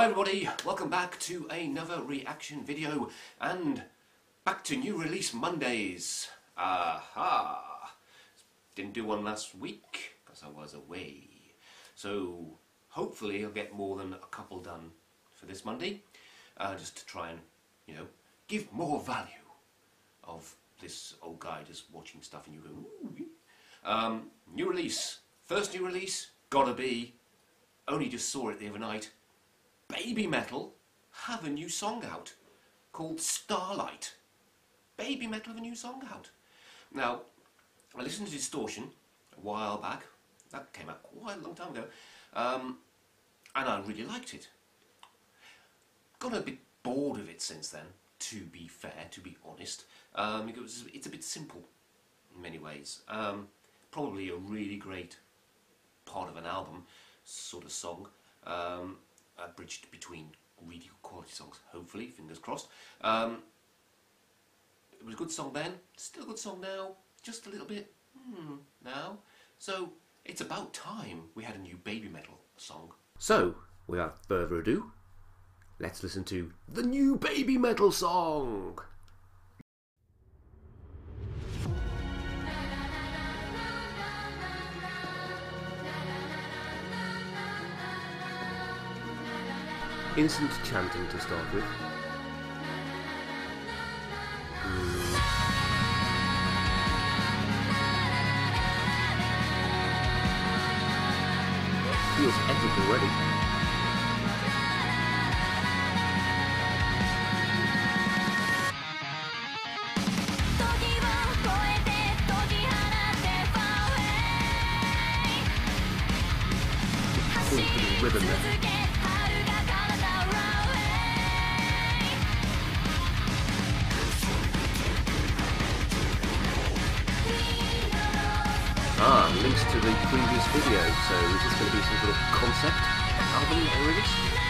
Hi everybody, welcome back to another reaction video and back to new release Mondays. Aha! Didn't do one last week because I was away. So hopefully I'll get more than a couple done for this Monday uh, just to try and, you know, give more value of this old guy just watching stuff and you go. Um, new release. First new release, gotta be, only just saw it the other night, Babymetal have a new song out called Starlight. Baby Metal have a new song out. Now, I listened to Distortion a while back. That came out quite a long time ago. Um, and I really liked it. Got a bit bored of it since then, to be fair, to be honest. Um, it's a bit simple in many ways. Um, probably a really great part of an album sort of song. Um, uh, bridged between really quality songs, hopefully, fingers crossed. Um, it was a good song then, still a good song now, just a little bit hmm, now. So it's about time we had a new baby metal song. So, without further ado, let's listen to the new baby metal song. Instant chanting to start with. Hmm. Feels epic already. rhythm there. To the previous video, so is this going to be some sort of concept album or release?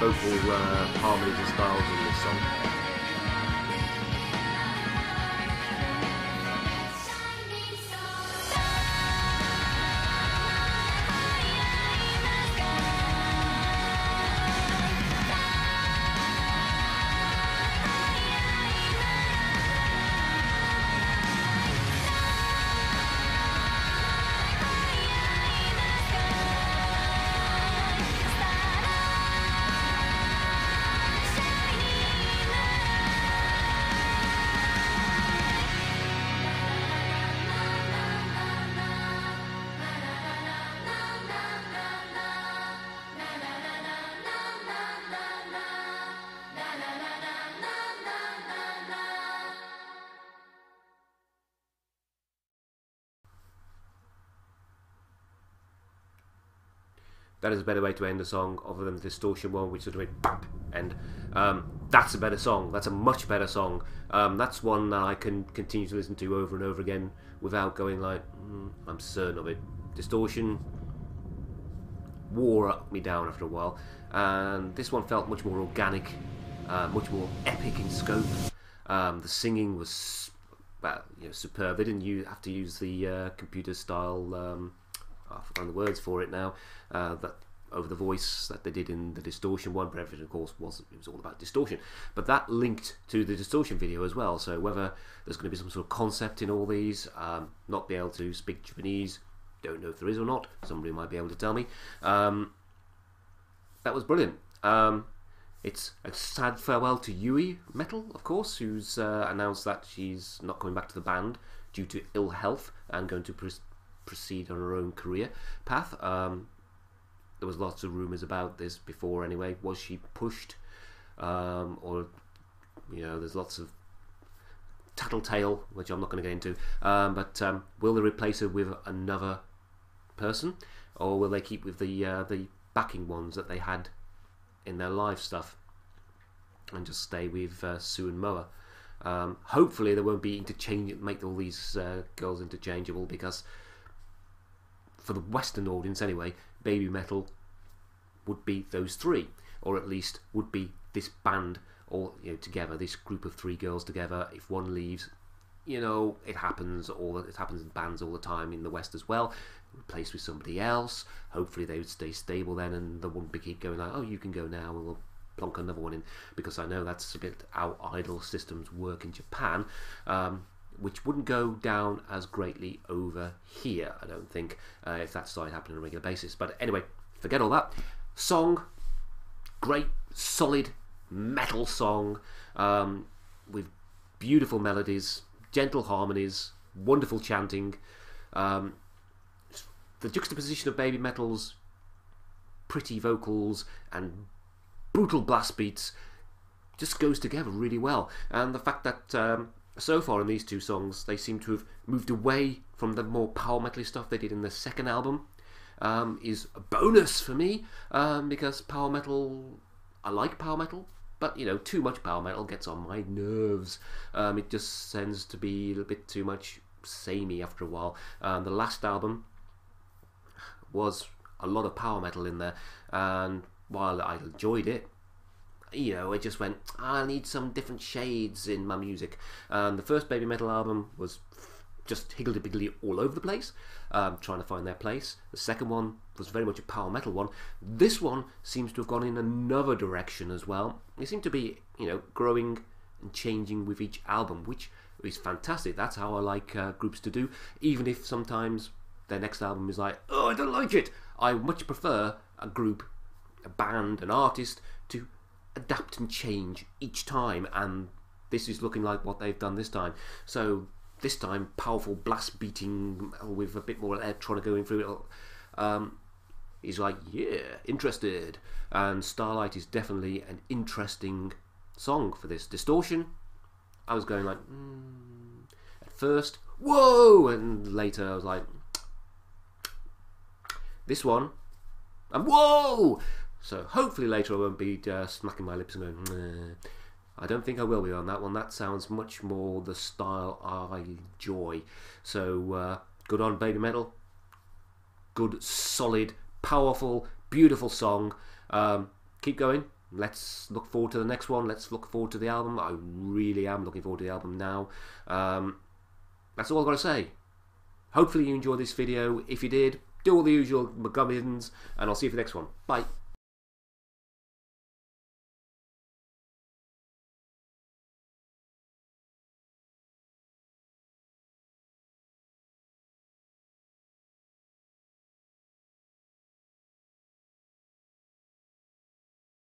vocal uh, harmonies and styles in this song. That is a better way to end a song other than the distortion one, which sort of went bap end. Um, that's a better song. That's a much better song. Um, that's one that I can continue to listen to over and over again without going like, mm, I'm certain of it. Distortion wore me down after a while, and this one felt much more organic, uh, much more epic in scope. Um, the singing was well, you know, superb. They didn't use, have to use the uh, computer style. Um, I've the words for it now. Uh, that over the voice that they did in the distortion one, but everything, of course, was it was all about distortion. But that linked to the distortion video as well. So whether there's going to be some sort of concept in all these, um, not be able to speak Japanese, don't know if there is or not. Somebody might be able to tell me. Um, that was brilliant. Um, it's a sad farewell to Yui Metal, of course, who's uh, announced that she's not coming back to the band due to ill health and going to proceed on her own career path. Um, there was lots of rumours about this before, anyway. Was she pushed, um, or you know, there's lots of tattletale, which I'm not going to get into. Um, but um, will they replace her with another person, or will they keep with the uh, the backing ones that they had in their live stuff, and just stay with uh, Su and Moa? Um, hopefully, they won't be interchange make all these uh, girls interchangeable because for the Western audience anyway, baby metal would be those three, or at least would be this band all you know together, this group of three girls together. If one leaves, you know it happens. All it happens in bands all the time in the West as well. Replaced with somebody else. Hopefully they would stay stable then, and they wouldn't be keep going like, oh, you can go now, and we'll plonk another one in because I know that's a bit how idol systems work in Japan. Um, which wouldn't go down as greatly over here, I don't think, uh, if that started happening on a regular basis. But anyway, forget all that. Song, great, solid metal song um, with beautiful melodies, gentle harmonies, wonderful chanting. Um, the juxtaposition of baby metal's pretty vocals and brutal blast beats just goes together really well. And the fact that um, so far in these two songs, they seem to have moved away from the more power metal stuff they did in the second album. Um, is a bonus for me um, because power metal, I like power metal, but you know, too much power metal gets on my nerves. Um, it just tends to be a little bit too much samey after a while. Um, the last album was a lot of power metal in there, and while I enjoyed it, you know, I just went, I need some different shades in my music. And the first Baby Metal album was just higgledy-piggledy all over the place, um, trying to find their place. The second one was very much a power metal one. This one seems to have gone in another direction as well. They seem to be, you know, growing and changing with each album, which is fantastic. That's how I like uh, groups to do, even if sometimes their next album is like, oh, I don't like it. I much prefer a group, a band, an artist adapt and change each time, and this is looking like what they've done this time. So this time, powerful blast beating with a bit more electronic going through it. Um, he's like, yeah, interested. And Starlight is definitely an interesting song for this. Distortion, I was going like, mm. at first, whoa, and later I was like, this one, and whoa. So hopefully later I won't be uh, smacking my lips and going, I don't think I will be on that one. That sounds much more the style I enjoy. So uh, good on Baby Metal. Good, solid, powerful, beautiful song. Um, keep going. Let's look forward to the next one. Let's look forward to the album. I really am looking forward to the album now. Um, that's all I've got to say. Hopefully you enjoyed this video. If you did, do all the usual McGubbins, and I'll see you for the next one. Bye.